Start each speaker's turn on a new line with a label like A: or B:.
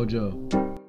A: Mojo.